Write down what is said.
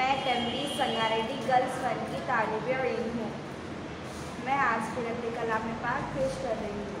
मैं Temri Sangareddy girls one की तालब इन हूँ। मैं आज फिर अपने कला में पास पेश कर रही हूँ।